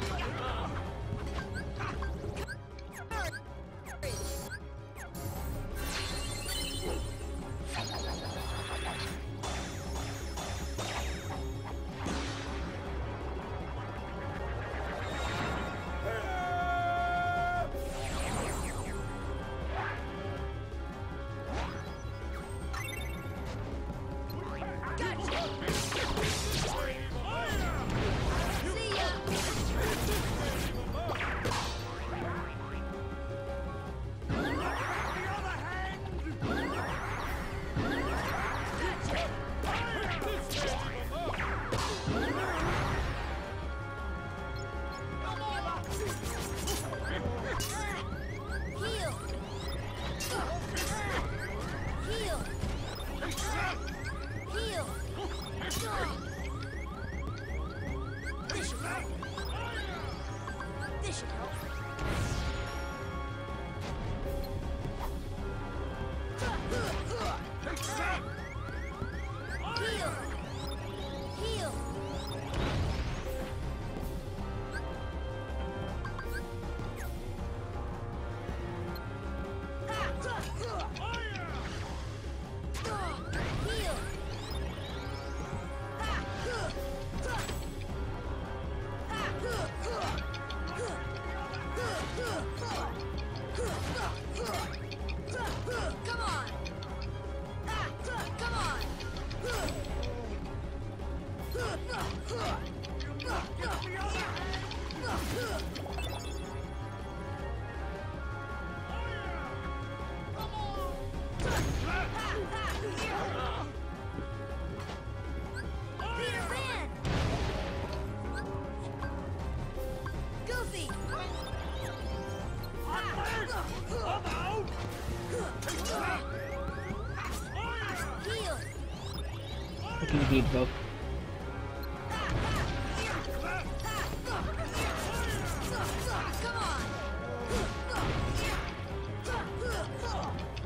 Heal. This should help. This should help. Both. Come.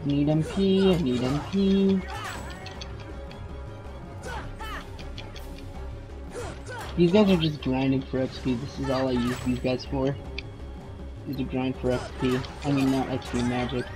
Need MP, I need MP. These guys are just grinding for XP. This is all I use these guys for. Is to grind for XP. I mean, not XP magic.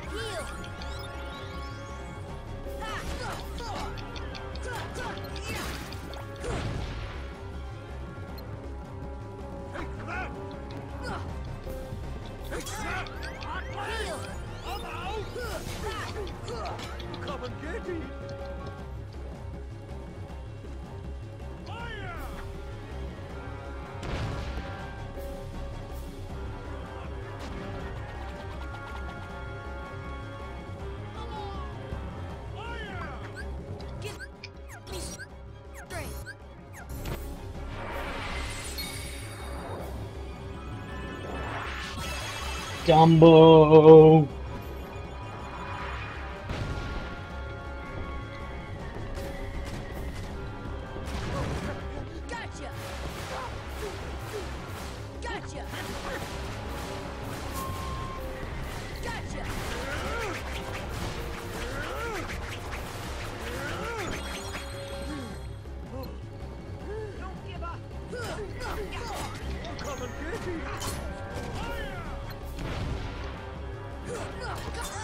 Dumbo! Gotcha. Gotcha. Gotcha. Don't give up. Come and get it!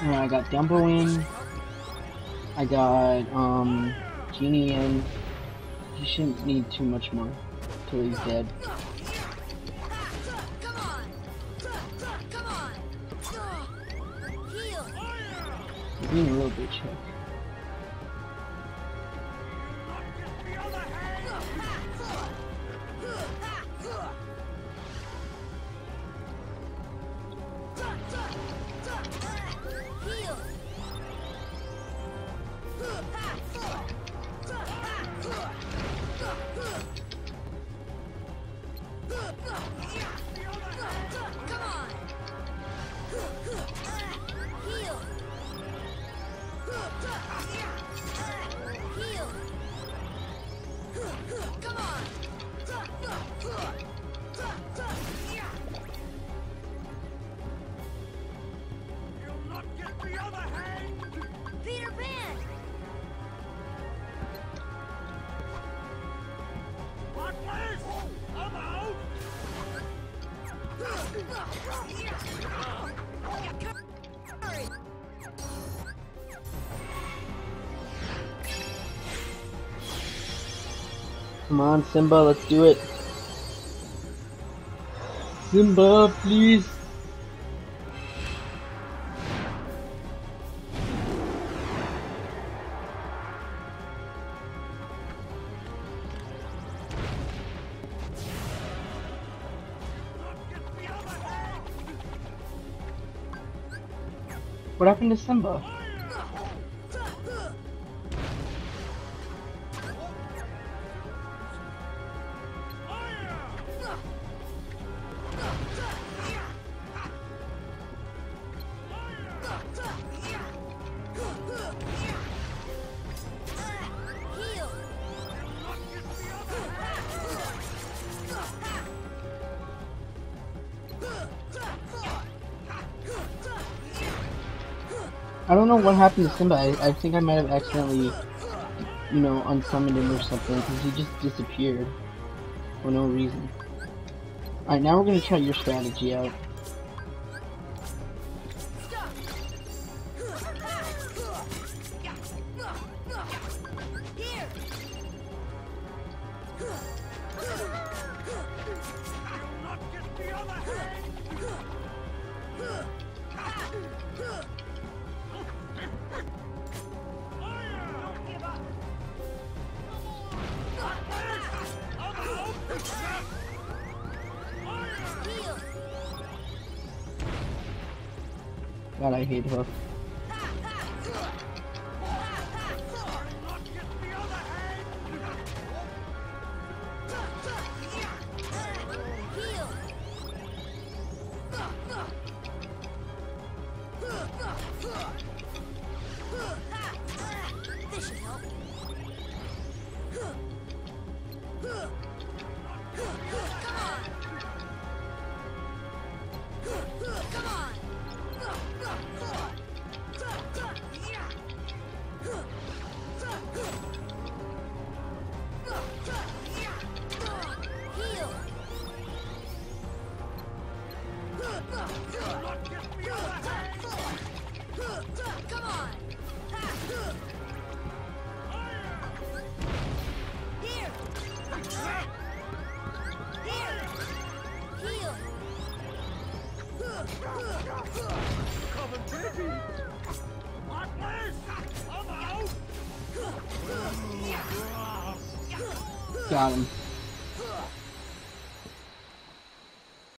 I got Dumbo in. I got, um, Genie in. He shouldn't need too much more till he's dead. Being a real bitch. huh? Come Come on, Simba, let's do it. Simba, please. What happened to Simba? I don't know what happened to Simba. I, I think I might have accidentally, you know, unsummoned him or something because he just disappeared for no reason. Alright, now we're gonna try your strategy out. God, I hate Hook. Got him.